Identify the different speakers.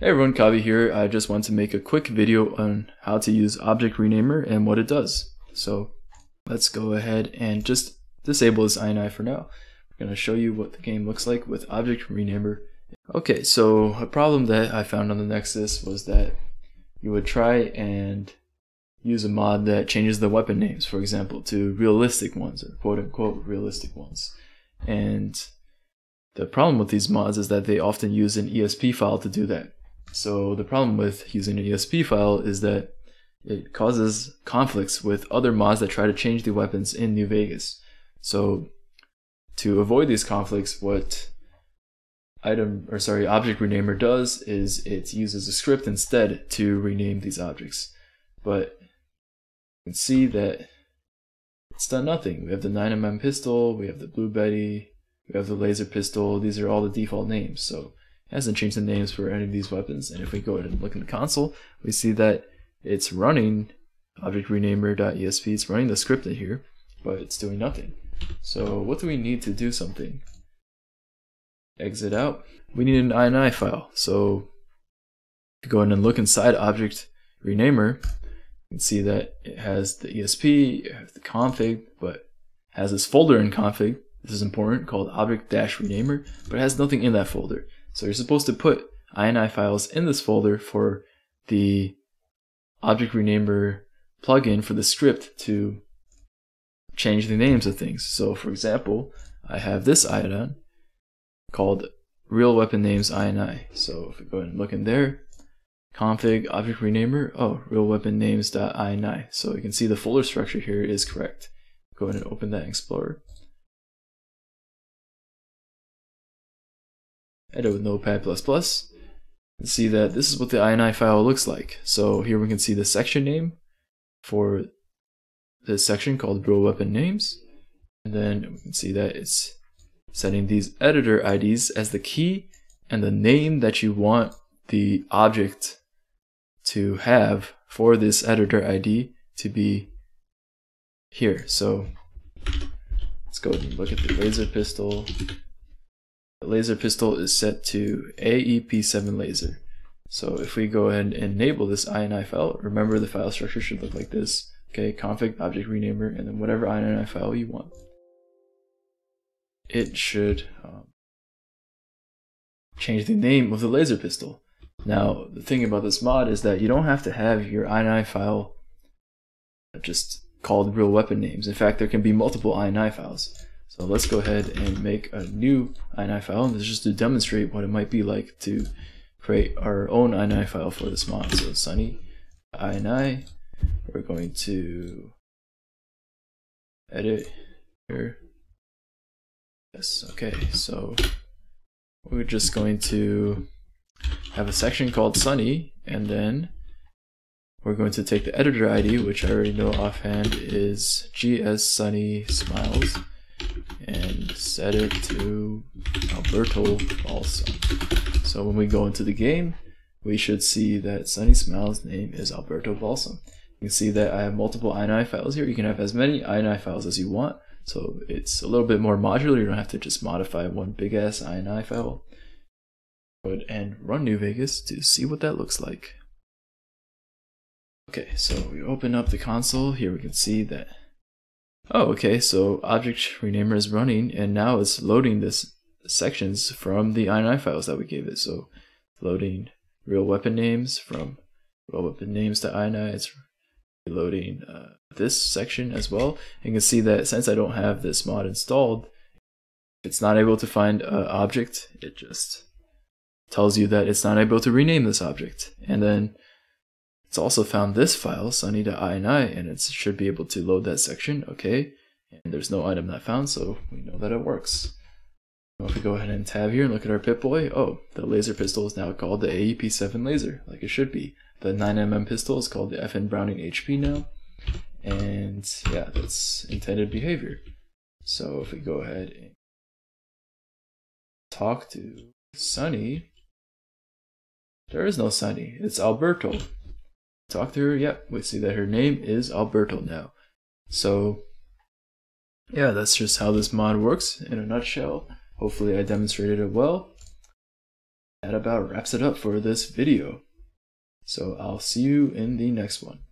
Speaker 1: Hey everyone, Kavi here. I just want to make a quick video on how to use Object Renamer and what it does. So let's go ahead and just disable this INI for now. I'm going to show you what the game looks like with Object Renamer. Okay, so a problem that I found on the Nexus was that you would try and use a mod that changes the weapon names, for example, to realistic ones or quote unquote realistic ones. And the problem with these mods is that they often use an ESP file to do that. So the problem with using an ESP file is that it causes conflicts with other mods that try to change the weapons in New Vegas. So to avoid these conflicts, what item or sorry object renamer does is it uses a script instead to rename these objects. But you can see that it's done nothing. We have the 9mm pistol, we have the Blue Betty, we have the laser pistol. These are all the default names. So hasn't changed the names for any of these weapons. And if we go ahead and look in the console, we see that it's running object renamer.esp, it's running the script in here, but it's doing nothing. So what do we need to do something? Exit out. We need an INI file. So if you go ahead and look inside object renamer, you can see that it has the ESP, it has the config, but has this folder in config. This is important called object-renamer, but it has nothing in that folder. So you're supposed to put INI files in this folder for the object renamer plugin for the script to change the names of things. So for example, I have this item called real weapon names INI. So if we go and look in there, config object renamer, oh, real weapon names.ini. So you can see the folder structure here is correct. Go ahead and open that Explorer. Edit with Notepad++, and see that this is what the INI file looks like. So here we can see the section name for this section called Real Weapon Names. And then we can see that it's setting these editor IDs as the key and the name that you want the object to have for this editor ID to be here. So let's go and look at the laser pistol laser pistol is set to AEP7 laser. So if we go ahead and enable this INI file, remember the file structure should look like this. Okay, config object renamer, and then whatever INI file you want. It should um, change the name of the laser pistol. Now, the thing about this mod is that you don't have to have your INI file just called real weapon names. In fact, there can be multiple INI files. So let's go ahead and make a new INI file. And this is just to demonstrate what it might be like to create our own INI file for this mod. So Sunny INI, we're going to edit here. Yes, okay, so we're just going to have a section called Sunny, and then we're going to take the editor ID, which I already know offhand is GS Sunny Smiles and set it to Alberto Balsam. So when we go into the game, we should see that Sunny Smile's name is Alberto Balsam. You can see that I have multiple INI files here. You can have as many INI files as you want. So it's a little bit more modular. You don't have to just modify one big ass INI file. And run New Vegas to see what that looks like. Okay, so we open up the console. Here we can see that Oh, okay, so object renamer is running and now it's loading this sections from the INI files that we gave it. So loading real weapon names from real weapon names to INI. It's loading uh, this section as well. And you can see that since I don't have this mod installed, it's not able to find an object. It just tells you that it's not able to rename this object. And then it's also found this file, sunny.ini, and it should be able to load that section, okay. And there's no item not found, so we know that it works. Now if we go ahead and tab here and look at our Pip-Boy, oh, the laser pistol is now called the AEP7 laser, like it should be. The 9mm pistol is called the FN Browning HP now. And yeah, that's intended behavior. So if we go ahead and talk to Sunny, there is no Sunny, it's Alberto talk to her, yep, we see that her name is Alberto now. So, yeah, that's just how this mod works in a nutshell. Hopefully I demonstrated it well. that about wraps it up for this video. So I'll see you in the next one.